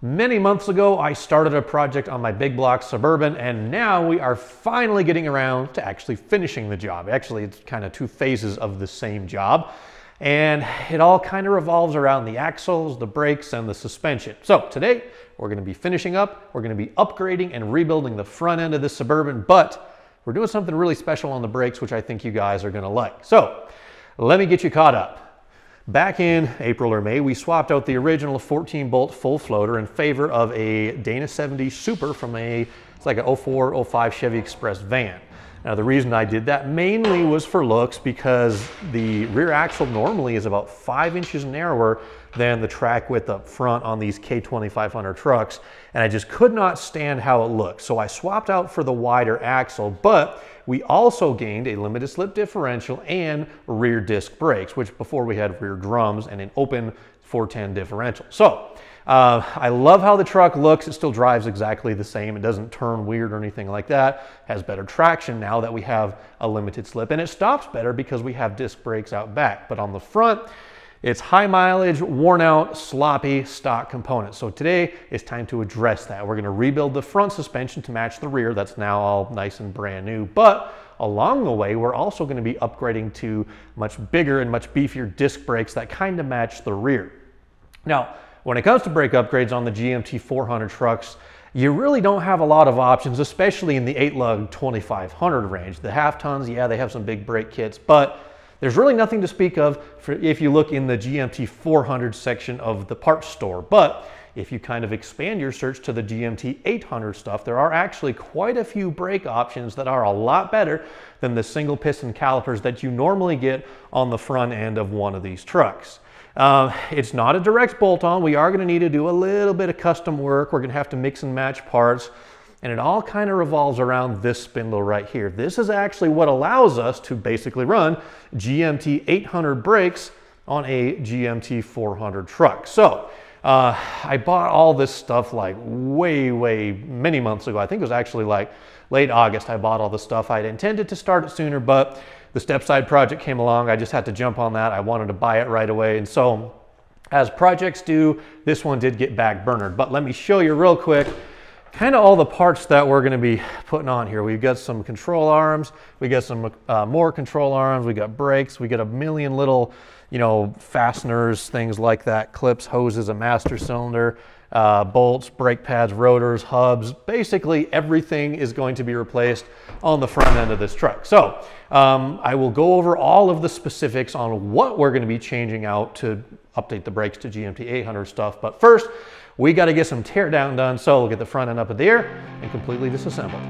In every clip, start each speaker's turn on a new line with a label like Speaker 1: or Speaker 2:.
Speaker 1: Many months ago, I started a project on my big block Suburban, and now we are finally getting around to actually finishing the job. Actually, it's kind of two phases of the same job, and it all kind of revolves around the axles, the brakes, and the suspension. So today, we're gonna be finishing up, we're gonna be upgrading and rebuilding the front end of the Suburban, but we're doing something really special on the brakes, which I think you guys are gonna like. So let me get you caught up. Back in April or May, we swapped out the original 14 bolt full floater in favor of a Dana 70 Super from a, it's like a 04, 05 Chevy Express van. Now the reason I did that mainly was for looks because the rear axle normally is about five inches narrower than the track width up front on these K2500 trucks. And I just could not stand how it looked. So I swapped out for the wider axle, but we also gained a limited slip differential and rear disc brakes, which before we had rear drums and an open 410 differential. So uh, I love how the truck looks. It still drives exactly the same. It doesn't turn weird or anything like that. Has better traction now that we have a limited slip and it stops better because we have disc brakes out back. But on the front, it's high mileage, worn out, sloppy stock components. So today it's time to address that. We're gonna rebuild the front suspension to match the rear. That's now all nice and brand new. But along the way, we're also gonna be upgrading to much bigger and much beefier disc brakes that kind of match the rear. Now, when it comes to brake upgrades on the GMT 400 trucks, you really don't have a lot of options, especially in the 8-lug 2500 range. The half tons, yeah, they have some big brake kits, but there's really nothing to speak of if you look in the GMT 400 section of the parts store. But if you kind of expand your search to the GMT 800 stuff, there are actually quite a few brake options that are a lot better than the single piston calipers that you normally get on the front end of one of these trucks. Uh, it's not a direct bolt on. We are going to need to do a little bit of custom work. We're going to have to mix and match parts. And it all kind of revolves around this spindle right here. This is actually what allows us to basically run GMT 800 brakes on a GMT 400 truck. So uh, I bought all this stuff like way, way many months ago. I think it was actually like late August I bought all the stuff. I'd intended to start it sooner, but the Stepside project came along. I just had to jump on that. I wanted to buy it right away. And so as projects do, this one did get back burnered. But let me show you real quick kind of all the parts that we're going to be putting on here. We've got some control arms, we got some uh, more control arms, we got brakes, we got a million little, you know, fasteners, things like that, clips, hoses, a master cylinder, uh, bolts, brake pads, rotors, hubs. Basically, everything is going to be replaced on the front end of this truck. So um, I will go over all of the specifics on what we're going to be changing out to update the brakes to GMT 800 stuff. But first, we got to get some tear down done, so we'll get the front end up in the and completely disassembled.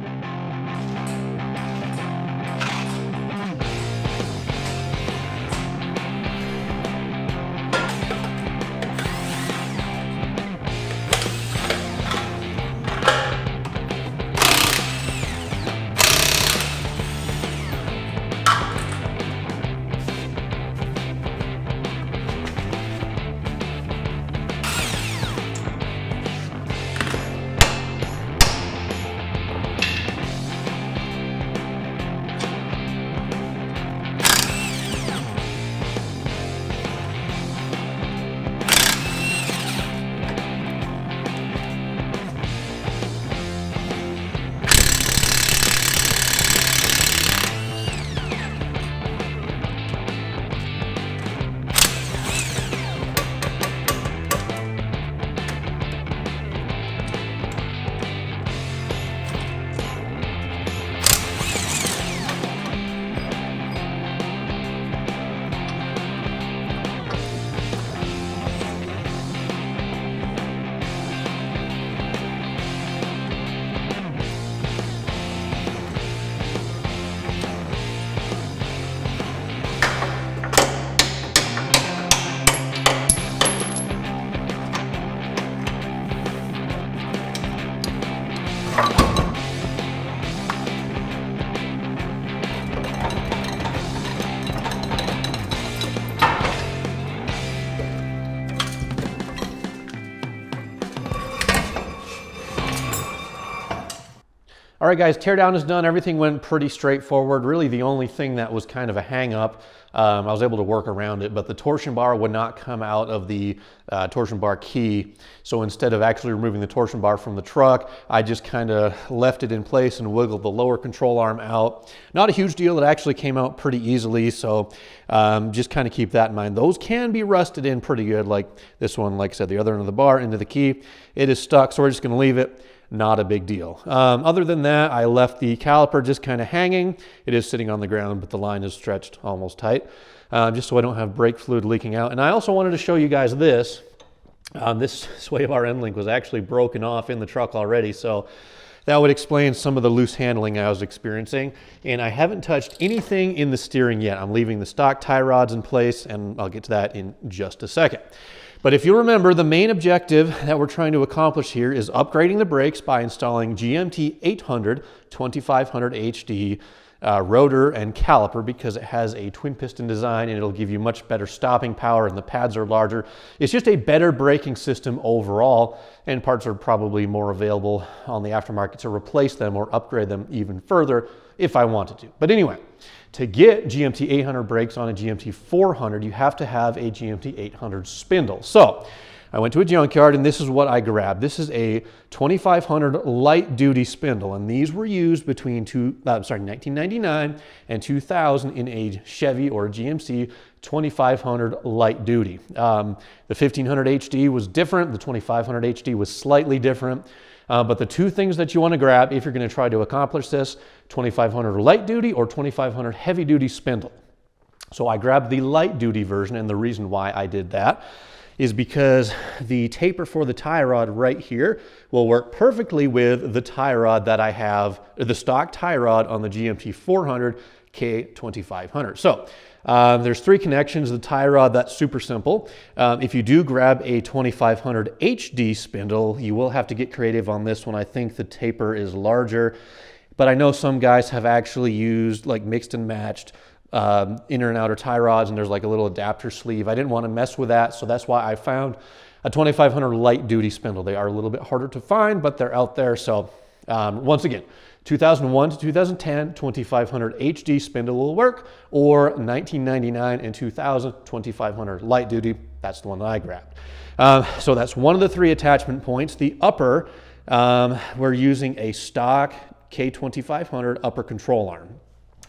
Speaker 1: All right, guys, teardown is done. Everything went pretty straightforward. Really, the only thing that was kind of a hang up um, I was able to work around it, but the torsion bar would not come out of the uh, torsion bar key. So instead of actually removing the torsion bar from the truck, I just kind of left it in place and wiggled the lower control arm out. Not a huge deal. It actually came out pretty easily. So um, just kind of keep that in mind. Those can be rusted in pretty good. Like this one, like I said, the other end of the bar into the key. It is stuck, so we're just going to leave it not a big deal. Um, other than that, I left the caliper just kind of hanging. It is sitting on the ground, but the line is stretched almost tight, uh, just so I don't have brake fluid leaking out. And I also wanted to show you guys this. Um, this sway bar end link was actually broken off in the truck already, so that would explain some of the loose handling I was experiencing. And I haven't touched anything in the steering yet. I'm leaving the stock tie rods in place, and I'll get to that in just a second. But if you remember, the main objective that we're trying to accomplish here is upgrading the brakes by installing GMT 800 2500 HD uh, rotor and caliper because it has a twin piston design and it'll give you much better stopping power and the pads are larger. It's just a better braking system overall and parts are probably more available on the aftermarket to replace them or upgrade them even further if I wanted to. But anyway, to get GMT 800 brakes on a GMT 400, you have to have a GMT 800 spindle. So I went to a junkyard and this is what I grabbed. This is a 2500 light duty spindle and these were used between two, uh, sorry, 1999 and 2000 in a Chevy or GMC 2500 light duty. Um, the 1500 HD was different. The 2500 HD was slightly different. Uh, but the two things that you want to grab if you're going to try to accomplish this, 2500 light duty or 2500 heavy duty spindle. So I grabbed the light duty version and the reason why I did that is because the taper for the tie rod right here will work perfectly with the tie rod that I have, the stock tie rod on the GMT 400 K2500. So um, there's three connections. The tie rod, that's super simple. Um, if you do grab a 2500 HD spindle, you will have to get creative on this one. I think the taper is larger, but I know some guys have actually used like mixed and matched um, inner and outer tie rods and there's like a little adapter sleeve. I didn't want to mess with that, so that's why I found a 2500 light duty spindle. They are a little bit harder to find, but they're out there. So um, once again, 2001 to 2010, 2500 HD spindle will work, or 1999 and 2000, 2500 light duty. That's the one that I grabbed. Uh, so that's one of the three attachment points. The upper, um, we're using a stock K2500 upper control arm.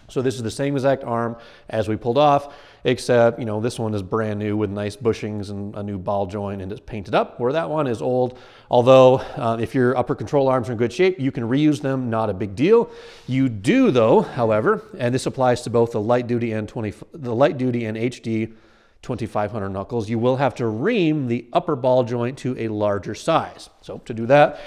Speaker 1: So this is the same exact arm as we pulled off, except, you know, this one is brand new with nice bushings and a new ball joint and it's painted up, where that one is old. Although, uh, if your upper control arms are in good shape, you can reuse them, not a big deal. You do though, however, and this applies to both the light duty and 20, the light duty and HD 2500 knuckles, you will have to ream the upper ball joint to a larger size. So to do that,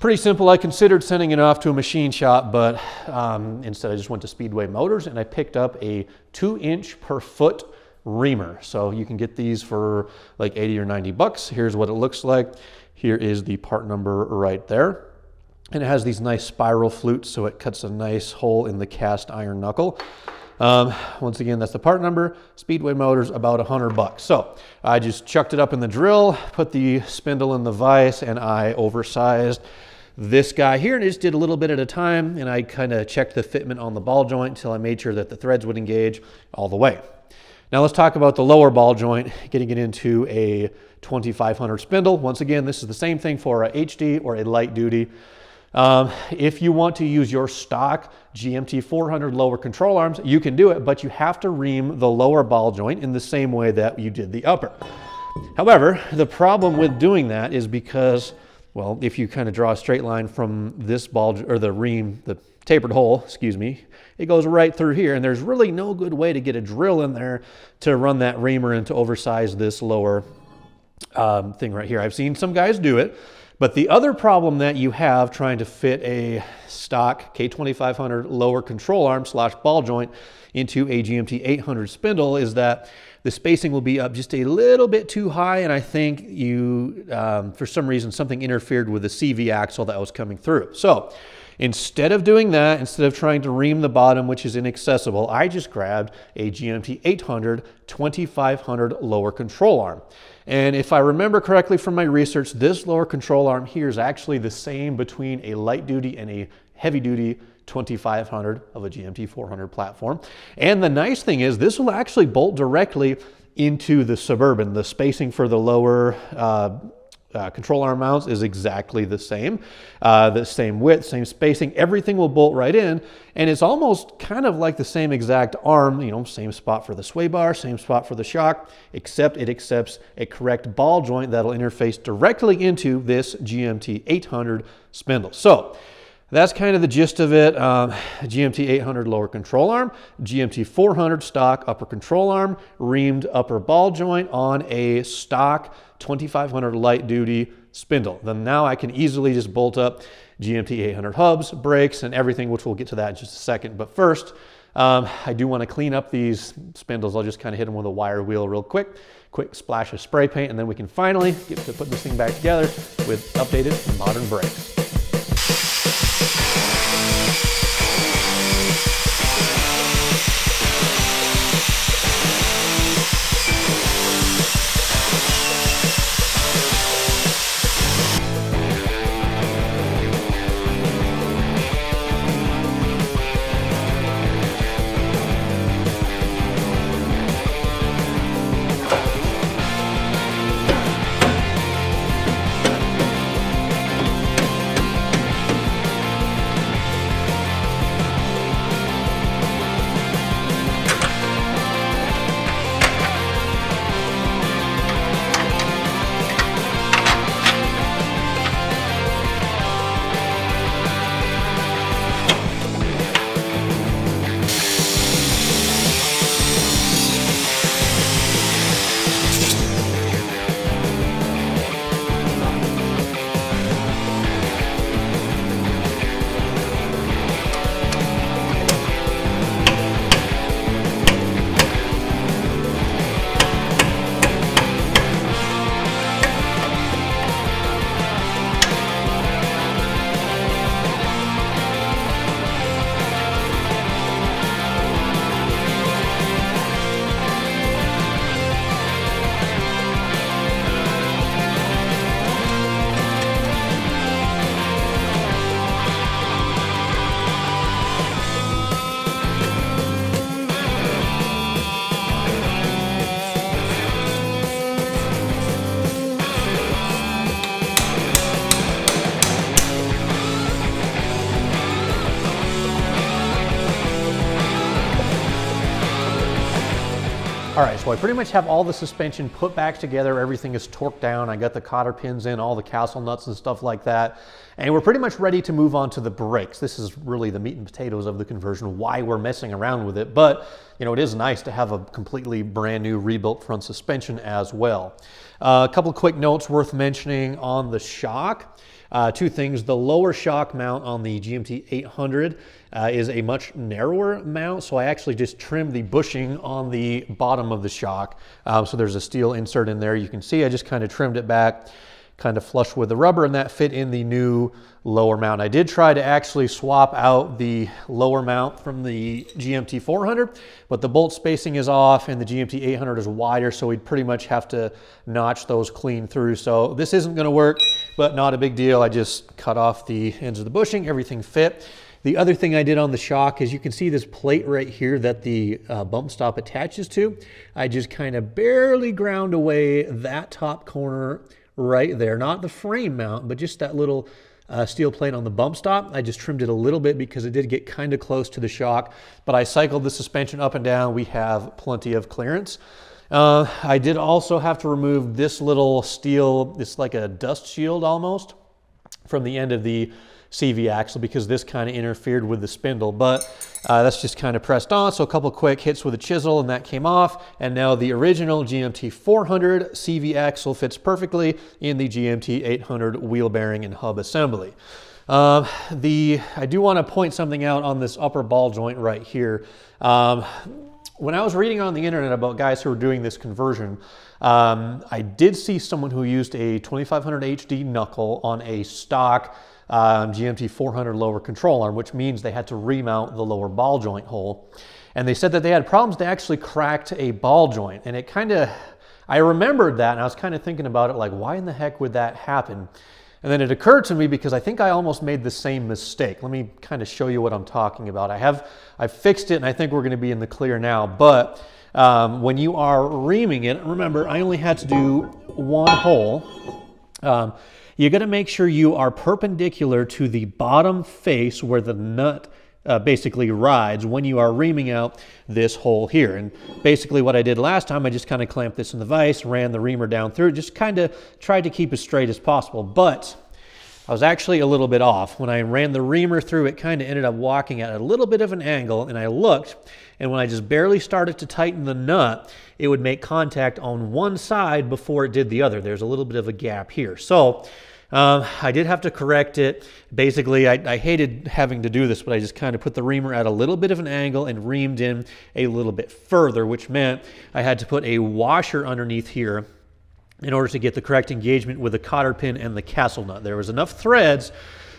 Speaker 1: Pretty simple. I considered sending it off to a machine shop, but um, instead I just went to Speedway Motors and I picked up a two inch per foot reamer. So you can get these for like 80 or 90 bucks. Here's what it looks like. Here is the part number right there. And it has these nice spiral flutes, so it cuts a nice hole in the cast iron knuckle. Um, once again, that's the part number. Speedway Motors, about 100 bucks. So I just chucked it up in the drill, put the spindle in the vise, and I oversized this guy here and I just did a little bit at a time and I kind of checked the fitment on the ball joint until I made sure that the threads would engage all the way. Now let's talk about the lower ball joint, getting it into a 2500 spindle. Once again, this is the same thing for a HD or a light duty. Um, if you want to use your stock GMT 400 lower control arms, you can do it, but you have to ream the lower ball joint in the same way that you did the upper. However, the problem with doing that is because well, if you kind of draw a straight line from this ball, or the ream, the tapered hole, excuse me, it goes right through here. And there's really no good way to get a drill in there to run that reamer and to oversize this lower um, thing right here. I've seen some guys do it. But the other problem that you have trying to fit a stock K2500 lower control arm slash ball joint into a GMT 800 spindle is that the spacing will be up just a little bit too high, and I think you, um, for some reason, something interfered with the CV axle that was coming through. So instead of doing that, instead of trying to ream the bottom, which is inaccessible, I just grabbed a GMT 800 2500 lower control arm. And if I remember correctly from my research, this lower control arm here is actually the same between a light duty and a heavy duty 2500 of a GMT 400 platform. And the nice thing is this will actually bolt directly into the Suburban. The spacing for the lower uh, uh, control arm mounts is exactly the same. Uh, the same width, same spacing, everything will bolt right in. And it's almost kind of like the same exact arm, you know, same spot for the sway bar, same spot for the shock, except it accepts a correct ball joint that'll interface directly into this GMT 800 spindle. So that's kind of the gist of it. Um, GMT 800 lower control arm, GMT 400 stock upper control arm, reamed upper ball joint on a stock 2500 light duty spindle. Then now I can easily just bolt up GMT 800 hubs, brakes, and everything, which we'll get to that in just a second. But first, um, I do want to clean up these spindles. I'll just kind of hit them with a wire wheel real quick. Quick splash of spray paint, and then we can finally get to put this thing back together with updated modern brakes. So I pretty much have all the suspension put back together. Everything is torqued down. I got the cotter pins in, all the castle nuts and stuff like that. And we're pretty much ready to move on to the brakes. This is really the meat and potatoes of the conversion, why we're messing around with it. But, you know, it is nice to have a completely brand new rebuilt front suspension as well. A couple quick notes worth mentioning on the shock. Uh, two things, the lower shock mount on the GMT 800 uh, is a much narrower mount, so I actually just trimmed the bushing on the bottom of the shock. Um, so there's a steel insert in there. You can see I just kind of trimmed it back kind of flush with the rubber and that fit in the new lower mount. I did try to actually swap out the lower mount from the GMT 400, but the bolt spacing is off and the GMT 800 is wider, so we'd pretty much have to notch those clean through. So this isn't gonna work, but not a big deal. I just cut off the ends of the bushing, everything fit. The other thing I did on the shock is you can see this plate right here that the uh, bump stop attaches to. I just kind of barely ground away that top corner right there. Not the frame mount, but just that little uh, steel plate on the bump stop. I just trimmed it a little bit because it did get kind of close to the shock, but I cycled the suspension up and down. We have plenty of clearance. Uh, I did also have to remove this little steel, it's like a dust shield almost, from the end of the CV axle because this kind of interfered with the spindle, but uh, that's just kind of pressed on. So a couple quick hits with a chisel and that came off. And now the original GMT 400 CV axle fits perfectly in the GMT 800 wheel bearing and hub assembly. Um, the I do want to point something out on this upper ball joint right here. Um, when I was reading on the internet about guys who were doing this conversion, um, I did see someone who used a 2500 HD knuckle on a stock um, GMT 400 lower control arm, which means they had to remount the lower ball joint hole. And they said that they had problems. They actually cracked a ball joint. And it kind of, I remembered that and I was kind of thinking about it like, why in the heck would that happen? And then it occurred to me because I think I almost made the same mistake. Let me kind of show you what I'm talking about. I have, I fixed it and I think we're gonna be in the clear now, but um, when you are reaming it, remember I only had to do one hole. Um, you gotta make sure you are perpendicular to the bottom face where the nut uh, basically rides when you are reaming out this hole here. And basically what I did last time, I just kind of clamped this in the vise, ran the reamer down through, it, just kind of tried to keep as straight as possible. But I was actually a little bit off. When I ran the reamer through, it kind of ended up walking at a little bit of an angle, and I looked, and when I just barely started to tighten the nut, it would make contact on one side before it did the other. There's a little bit of a gap here. So um, I did have to correct it. Basically, I, I hated having to do this, but I just kind of put the reamer at a little bit of an angle and reamed in a little bit further, which meant I had to put a washer underneath here in order to get the correct engagement with the cotter pin and the castle nut. There was enough threads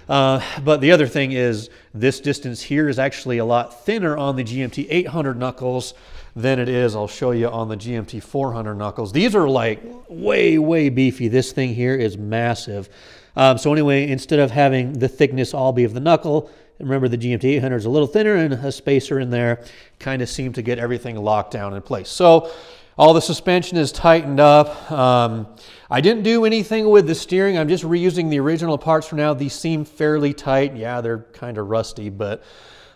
Speaker 1: uh, but the other thing is this distance here is actually a lot thinner on the GMT 800 knuckles than it is, I'll show you on the GMT 400 knuckles. These are like way, way beefy. This thing here is massive. Um, so anyway, instead of having the thickness all be of the knuckle, remember the GMT 800 is a little thinner and a spacer in there kind of seemed to get everything locked down in place. So all the suspension is tightened up. Um, I didn't do anything with the steering. I'm just reusing the original parts for now. These seem fairly tight. Yeah, they're kind of rusty, but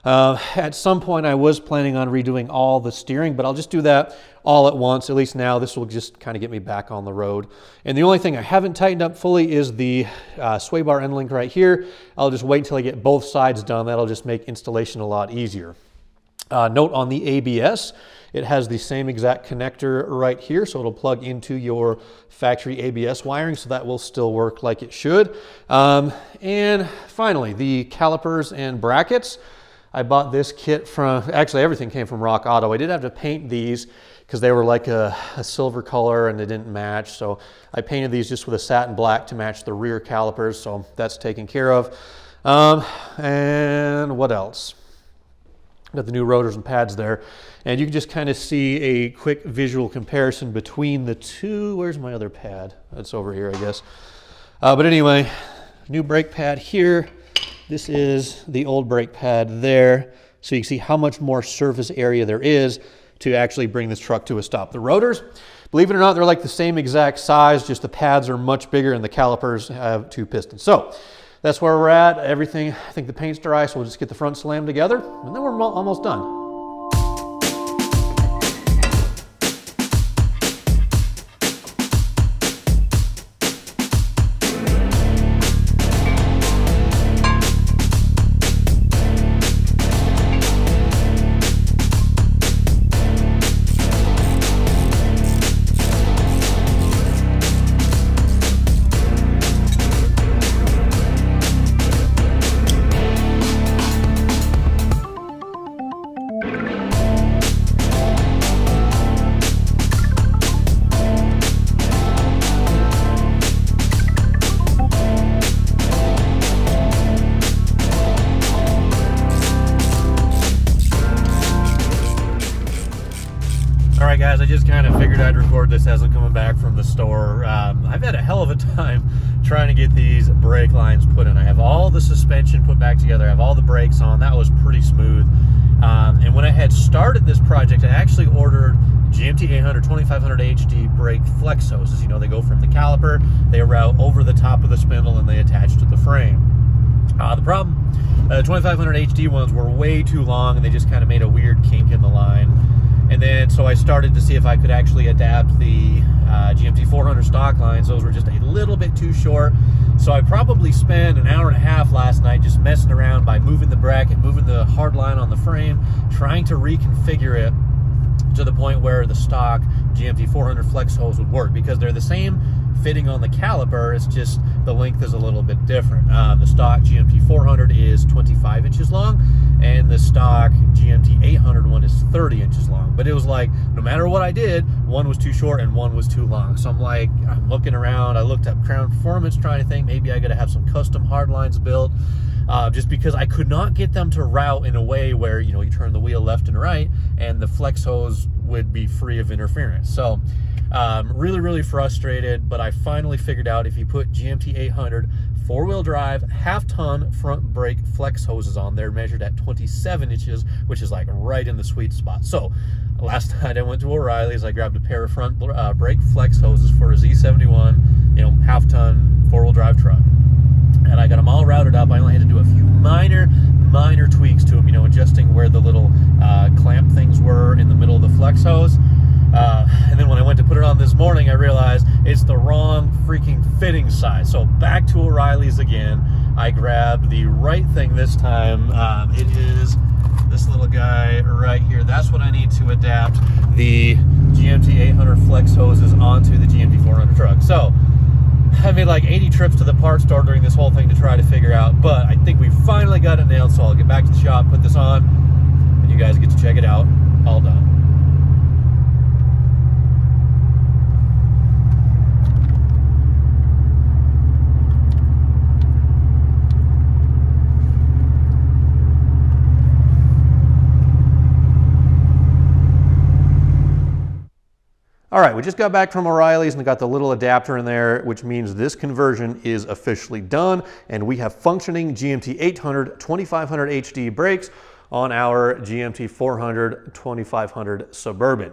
Speaker 1: uh, at some point, I was planning on redoing all the steering, but I'll just do that all at once. At least now, this will just kind of get me back on the road. And the only thing I haven't tightened up fully is the uh, sway bar end link right here. I'll just wait until I get both sides done. That'll just make installation a lot easier. Uh, note on the ABS, it has the same exact connector right here, so it'll plug into your factory ABS wiring, so that will still work like it should. Um, and finally, the calipers and brackets. I bought this kit from, actually everything came from Rock Auto. I did have to paint these because they were like a, a, silver color and they didn't match. So I painted these just with a satin black to match the rear calipers. So that's taken care of. Um, and what else? Got the new rotors and pads there. And you can just kind of see a quick visual comparison between the two. Where's my other pad? That's over here, I guess. Uh, but anyway, new brake pad here this is the old brake pad there. So you can see how much more surface area there is to actually bring this truck to a stop. The rotors, believe it or not, they're like the same exact size, just the pads are much bigger and the calipers have two pistons. So that's where we're at. Everything, I think the paint's dry, so we'll just get the front slammed together and then we're almost done. This project, I actually ordered GMT 800 2500 HD brake flex hoses. You know, they go from the caliper, they route over the top of the spindle, and they attach to the frame. Uh, the problem, uh, 2500 HD ones were way too long, and they just kind of made a weird kink in the line. And then, so I started to see if I could actually adapt the uh, GMT 400 stock lines. Those were just a little bit too short. So I probably spent an hour and a half last night just messing around by moving the bracket, moving the hard line on the frame, trying to reconfigure it to the point where the stock GMT 400 flex hoses would work because they're the same fitting on the caliper. It's just the length is a little bit different. Um, the stock GMT 400 is 25 inches long, and the stock GMT 800 one is 30 inches long. But it was like, no matter what I did, one was too short and one was too long. So I'm like, I'm looking around. I looked up Crown Performance, trying to think maybe I got to have some custom hard lines built. Uh, just because I could not get them to route in a way where you know you turn the wheel left and right and the flex hose would be free of interference. So Um, really, really frustrated, but I finally figured out if you put GMT 800 four-wheel drive, half-ton front brake flex hoses on there, measured at 27 inches, which is like right in the sweet spot. So last night I went to O'Reilly's, I grabbed a pair of front uh, brake flex hoses for a Z71, you know, half-ton four-wheel drive truck. And I got them all routed up. I only had to do a few minor, minor tweaks to them, you know, adjusting where the little uh, clamp things were in the middle of the flex hose. Uh, and then when I went to put it on this morning, I realized it's the wrong freaking fitting size. So back to O'Reilly's again. I grabbed the right thing this time. Um, it is this little guy right here. That's what I need to adapt the GMT 800 flex hoses onto the GMT 400 truck. So I made like 80 trips to the parts store during this whole thing to try to figure out, but I think we finally got it nailed. So I'll get back to the shop, put this on, and you guys get to check it out. All done. All right, we just got back from O'Reilly's and got the little adapter in there, which means this conversion is officially done and we have functioning GMT 800 2500 HD brakes on our GMT 400 2500 Suburban.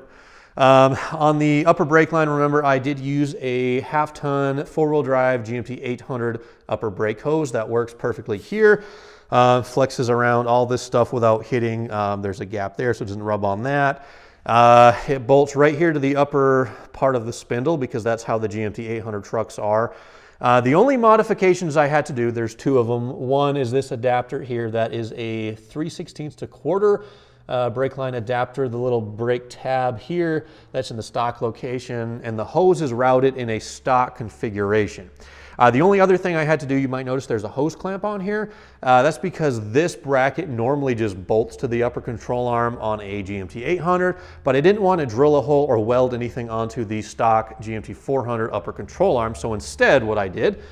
Speaker 1: Um, on the upper brake line, remember I did use a half ton four wheel drive GMT 800 upper brake hose that works perfectly here. Uh, flexes around all this stuff without hitting. Um, there's a gap there so it doesn't rub on that. Uh, it bolts right here to the upper part of the spindle because that's how the GMT 800 trucks are. Uh, the only modifications I had to do, there's two of them. One is this adapter here that is a 3 16 to quarter uh, brake line adapter, the little brake tab here, that's in the stock location, and the hose is routed in a stock configuration. Uh, the only other thing I had to do, you might notice there's a hose clamp on here. Uh, that's because this bracket normally just bolts to the upper control arm on a GMT 800, but I didn't want to drill a hole or weld anything onto the stock GMT 400 upper control arm. So instead what I did,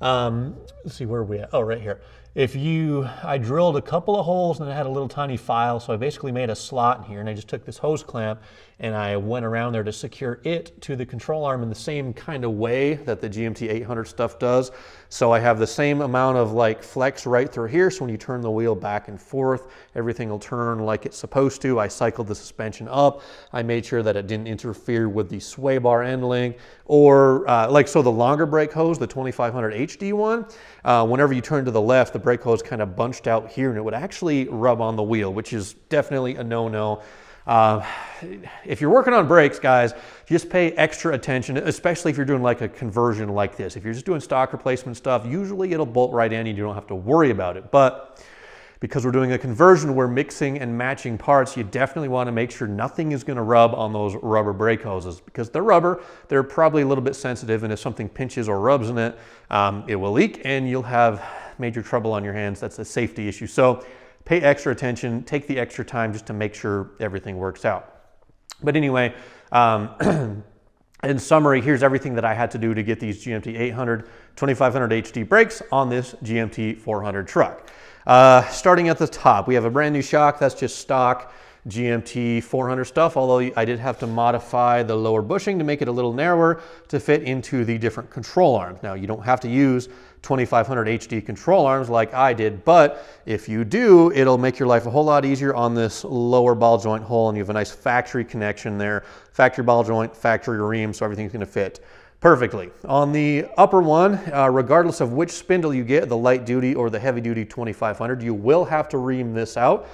Speaker 1: um, let's see where are we at? Oh, right here if you, I drilled a couple of holes and I had a little tiny file, so I basically made a slot in here and I just took this hose clamp and I went around there to secure it to the control arm in the same kind of way that the GMT 800 stuff does. So I have the same amount of like flex right through here, so when you turn the wheel back and forth, everything will turn like it's supposed to. I cycled the suspension up. I made sure that it didn't interfere with the sway bar end link or uh, like so the longer brake hose, the 2500 HD one, uh, whenever you turn to the left, the brake hose kind of bunched out here and it would actually rub on the wheel, which is definitely a no-no. Uh, if you're working on brakes, guys, just pay extra attention, especially if you're doing like a conversion like this. If you're just doing stock replacement stuff, usually it'll bolt right in and you don't have to worry about it. But because we're doing a conversion, we're mixing and matching parts, you definitely want to make sure nothing is going to rub on those rubber brake hoses. Because they're rubber, they're probably a little bit sensitive, and if something pinches or rubs in it, um, it will leak and you'll have major trouble on your hands. That's a safety issue. So pay extra attention, take the extra time just to make sure everything works out. But anyway, um, in summary, here's everything that I had to do to get these GMT 800 2500 HD brakes on this GMT 400 truck. Uh, starting at the top, we have a brand new shock. That's just stock GMT 400 stuff, although I did have to modify the lower bushing to make it a little narrower to fit into the different control arms. Now, you don't have to use 2500 HD control arms like I did, but if you do, it'll make your life a whole lot easier on this lower ball joint hole, and you have a nice factory connection there. Factory ball joint, factory ream, so everything's gonna fit perfectly. On the upper one, uh, regardless of which spindle you get, the light duty or the heavy duty 2500, you will have to ream this out.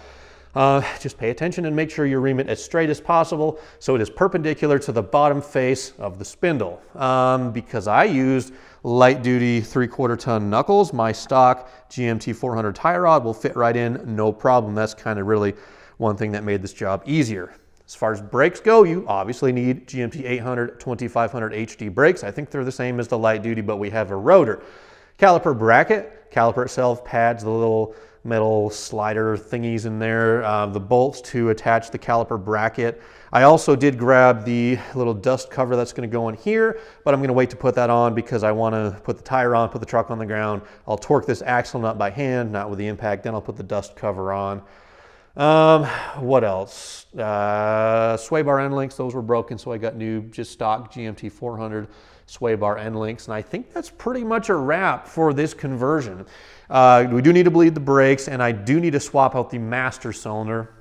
Speaker 1: Uh, just pay attention and make sure you ream it as straight as possible so it is perpendicular to the bottom face of the spindle. Um, because I used light duty three quarter ton knuckles, my stock GMT 400 tie rod will fit right in, no problem. That's kind of really one thing that made this job easier. As far as brakes go, you obviously need GMT 800 2500 HD brakes. I think they're the same as the light duty, but we have a rotor. Caliper bracket, caliper itself pads the little metal slider thingies in there, uh, the bolts to attach the caliper bracket. I also did grab the little dust cover that's gonna go in here, but I'm gonna wait to put that on because I wanna put the tire on, put the truck on the ground. I'll torque this axle nut by hand, not with the impact, then I'll put the dust cover on. Um, what else? Uh, sway bar end links, those were broken, so I got new, just stock GMT 400 sway bar end links, and I think that's pretty much a wrap for this conversion. Uh, we do need to bleed the brakes, and I do need to swap out the master cylinder.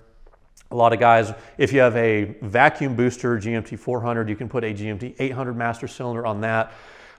Speaker 1: A lot of guys, if you have a vacuum booster GMT 400, you can put a GMT 800 master cylinder on that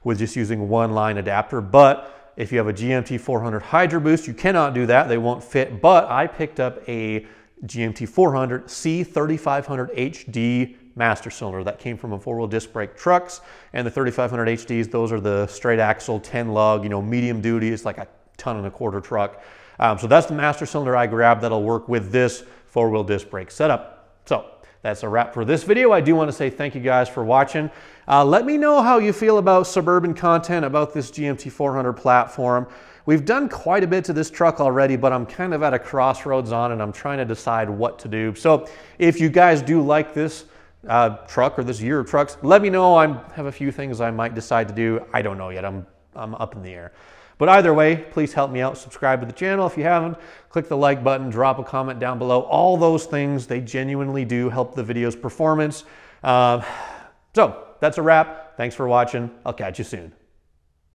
Speaker 1: with just using one line adapter. But if you have a GMT 400 Hydro Boost, you cannot do that. They won't fit. But I picked up a GMT 400 C3500 HD master cylinder that came from a four-wheel disc brake trucks and the 3500 HDs those are the straight axle 10 lug you know medium duty it's like a ton and a quarter truck um, so that's the master cylinder I grabbed that'll work with this four-wheel disc brake setup. So that's a wrap for this video. I do want to say thank you guys for watching. Uh, let me know how you feel about suburban content, about this GMT 400 platform. We've done quite a bit to this truck already, but I'm kind of at a crossroads on it. I'm trying to decide what to do. So if you guys do like this uh, truck or this year of trucks, let me know. I have a few things I might decide to do. I don't know yet. I'm, I'm up in the air. But either way, please help me out. Subscribe to the channel if you haven't. Click the like button, drop a comment down below. All those things, they genuinely do help the video's performance. Uh, so that's a wrap. Thanks for watching. I'll catch you soon.